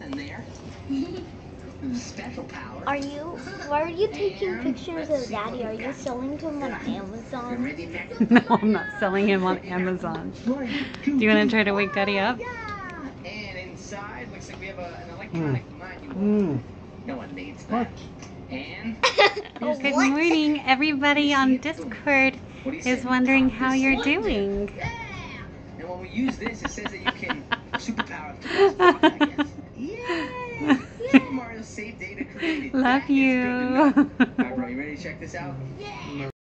something there. Special power. Are you? Why are you taking pictures of Daddy? Are you selling them on Amazon? No, I'm not selling him on Amazon. Do you want to try to wake Daddy up? Yeah. And inside looks like we have a, an electronic manual. Mm. No one needs that. And Oh, Good what? morning, everybody on Discord what do you is say? wondering how this you're doing. Yeah. And when we use this, it says that you can superpower Love That is good to know. you. All right, bro, you ready to check this out?